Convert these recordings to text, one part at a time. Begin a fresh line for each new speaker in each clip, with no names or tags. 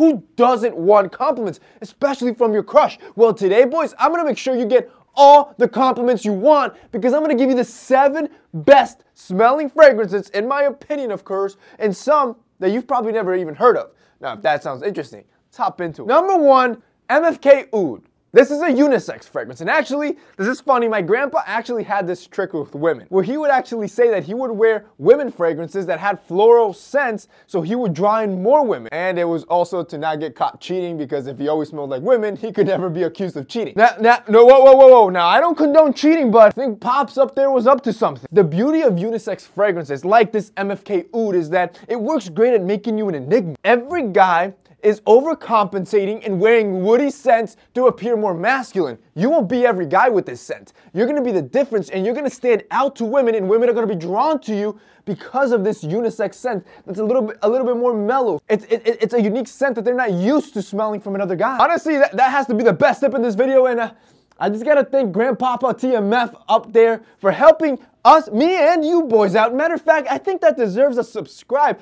Who doesn't want compliments, especially from your crush? Well, today, boys, I'm gonna make sure you get all the compliments you want because I'm gonna give you the seven best smelling fragrances, in my opinion, of course, and some that you've probably never even heard of. Now, if that sounds interesting, let's hop into it. Number one, MFK Oud. This is a unisex fragrance, and actually, this is funny. My grandpa actually had this trick with women, where he would actually say that he would wear women fragrances that had floral scents, so he would draw in more women. And it was also to not get caught cheating, because if he always smelled like women, he could never be accused of cheating. Now, now, no, whoa, whoa, whoa, whoa. Now, I don't condone cheating, but I think Pops up there was up to something. The beauty of unisex fragrances, like this MFK Oud, is that it works great at making you an enigma. Every guy is overcompensating and wearing woody scents to appear more masculine. You won't be every guy with this scent. You're gonna be the difference and you're gonna stand out to women and women are gonna be drawn to you because of this unisex scent that's a little bit a little bit more mellow. It's, it, it's a unique scent that they're not used to smelling from another guy. Honestly, that, that has to be the best tip in this video and uh, I just gotta thank Grandpapa TMF up there for helping us, me and you boys out. Matter of fact, I think that deserves a subscribe.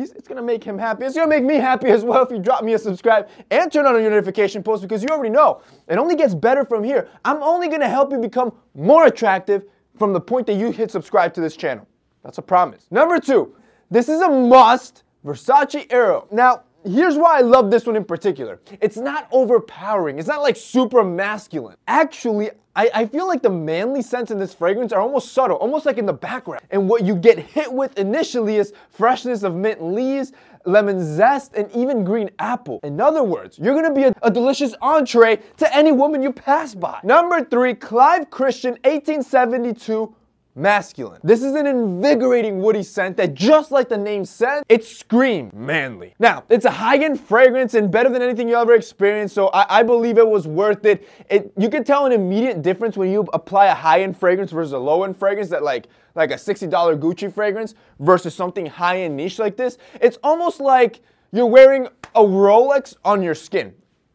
He's, it's gonna make him happy. It's gonna make me happy as well if you drop me a subscribe and turn on your notification post because you already know it only gets better from here. I'm only gonna help you become more attractive from the point that you hit subscribe to this channel. That's a promise. Number two, this is a must Versace Eros. Now, Here's why I love this one in particular. It's not overpowering. It's not like super masculine. Actually, I, I, feel like the manly scents in this fragrance are almost subtle, almost like in the background. And what you get hit with initially is freshness of mint leaves, lemon zest, and even green apple. In other words, you're gonna be a, a delicious entree to any woman you pass by. Number three, Clive Christian 1872 masculine. This is an invigorating woody scent that just like the name says, it screams manly. Now, it's a high-end fragrance and better than anything you ever experienced, so I, I believe it was worth it. it. You can tell an immediate difference when you apply a high-end fragrance versus a low-end fragrance that like like a $60 Gucci fragrance versus something high-end niche like this. It's almost like you're wearing a Rolex on your skin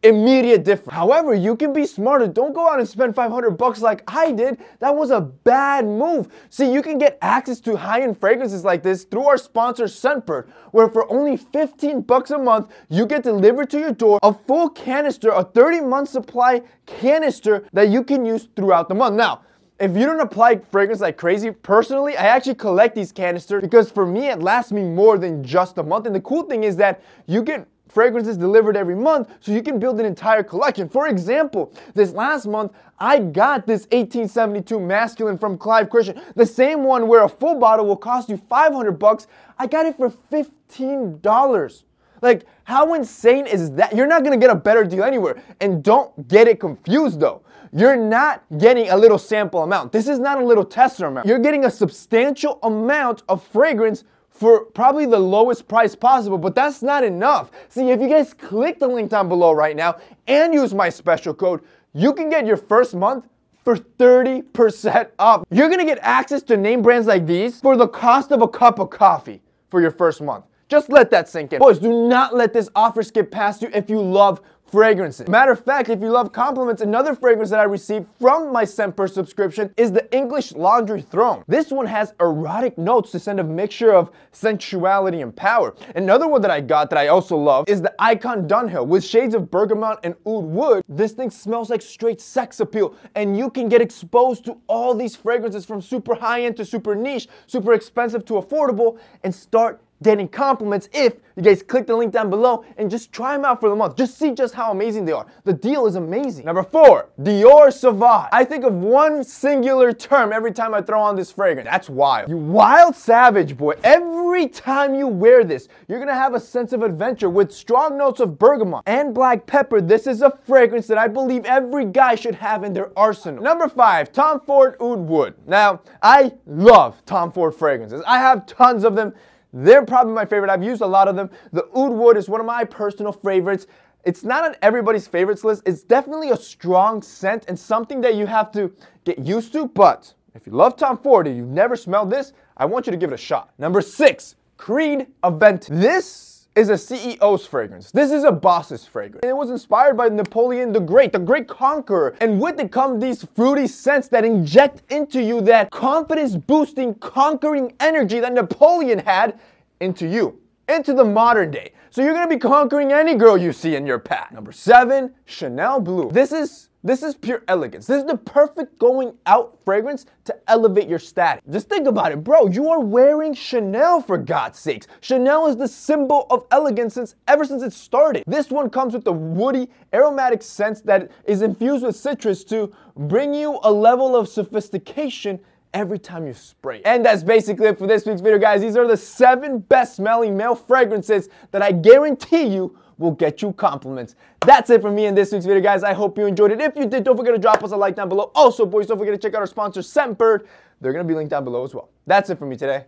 immediate difference. However, you can be smarter. Don't go out and spend 500 bucks like I did. That was a bad move. See, you can get access to high-end fragrances like this through our sponsor Scentbird, where for only 15 bucks a month, you get delivered to your door a full canister, a 30-month supply canister that you can use throughout the month. Now, if you don't apply fragrance like crazy, personally, I actually collect these canisters because for me, it lasts me more than just a month. And the cool thing is that you get fragrances delivered every month so you can build an entire collection. For example, this last month, I got this 1872 masculine from Clive Christian, the same one where a full bottle will cost you 500 bucks. I got it for $15. Like, how insane is that? You're not gonna get a better deal anywhere. And don't get it confused though. You're not getting a little sample amount. This is not a little tester amount. You're getting a substantial amount of fragrance for probably the lowest price possible, but that's not enough. See, if you guys click the link down below right now and use my special code, you can get your first month for 30% off. You're gonna get access to name brands like these for the cost of a cup of coffee for your first month. Just let that sink in. Boys, do not let this offer skip past you if you love fragrances. Matter of fact, if you love compliments, another fragrance that I received from my Scentbird subscription is the English Laundry Throne. This one has erotic notes to send a mixture of sensuality and power. Another one that I got that I also love is the Icon Dunhill with shades of bergamot and oud wood. This thing smells like straight sex appeal and you can get exposed to all these fragrances from super high end to super niche, super expensive to affordable and start getting compliments if you guys click the link down below and just try them out for the month. Just see just how amazing they are. The deal is amazing. Number four, Dior Sauvage. I think of one singular term every time I throw on this fragrance. That's wild. You wild savage boy. Every time you wear this, you're gonna have a sense of adventure with strong notes of bergamot and black pepper. This is a fragrance that I believe every guy should have in their arsenal. Number five, Tom Ford Oud Wood. Now, I love Tom Ford fragrances. I have tons of them. They're probably my favorite. I've used a lot of them. The Oud Wood is one of my personal favorites. It's not on everybody's favorites list. It's definitely a strong scent and something that you have to get used to. But if you love Tom Ford and you've never smelled this, I want you to give it a shot. Number six, Creed Aventus. This is a CEO's fragrance. This is a boss's fragrance. And It was inspired by Napoleon the Great, the great conqueror. And with it come these fruity scents that inject into you that confidence boosting, conquering energy that Napoleon had into you. into the modern day. So you're gonna be conquering any girl you see in your path. Number seven, Chanel Bleu. This is this is pure elegance. This is the perfect going out fragrance to elevate your status. Just think about it, bro. You are wearing Chanel for God's sakes. Chanel is the symbol of elegance since ever since it started. This one comes with the woody, aromatic scent that is infused with citrus to bring you a level of sophistication every time you spray it. And that's basically it for this week's video, guys. These are the seven best smelling male fragrances that I guarantee you will get you compliments. That's it for me in this week's video, guys. I hope you enjoyed it. If you did, don't forget to drop us a like down below. Also, boys, don't forget to check out our sponsor, Scentbird. They're going to be linked down below as well. That's it for me today.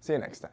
See you next time.